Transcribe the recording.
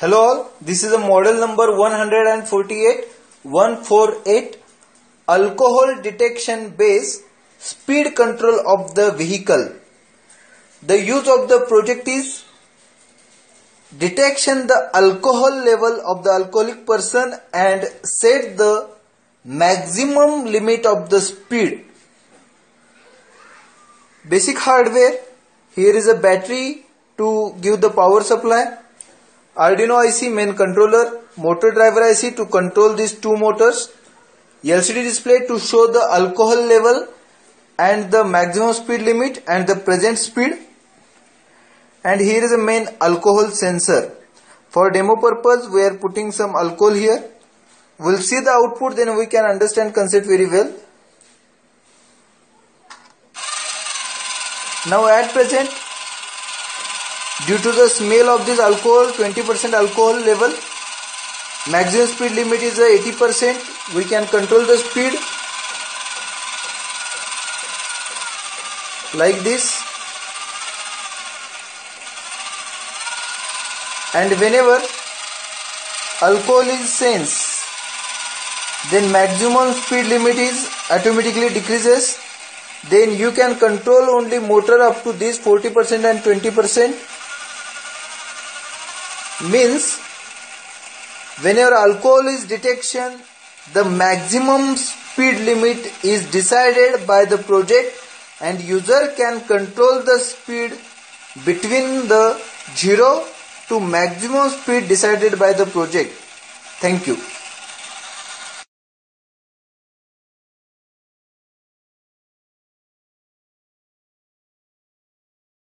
Hello all, this is a model number 148 148 alcohol detection base speed control of the vehicle. The use of the project is detection the alcohol level of the alcoholic person and set the maximum limit of the speed. Basic hardware here is a battery to give the power supply Arduino IC main controller, motor driver IC to control these two motors, LCD display to show the alcohol level and the maximum speed limit and the present speed and here is a main alcohol sensor. For demo purpose we are putting some alcohol here. We'll see the output then we can understand concept very well. Now at present Due to the smell of this alcohol, 20% alcohol level, maximum speed limit is 80%. We can control the speed like this. And whenever alcohol is sensed, then maximum speed limit is automatically decreases. Then you can control only motor up to this 40% and 20% means whenever alcohol is detection the maximum speed limit is decided by the project and user can control the speed between the 0 to maximum speed decided by the project. Thank you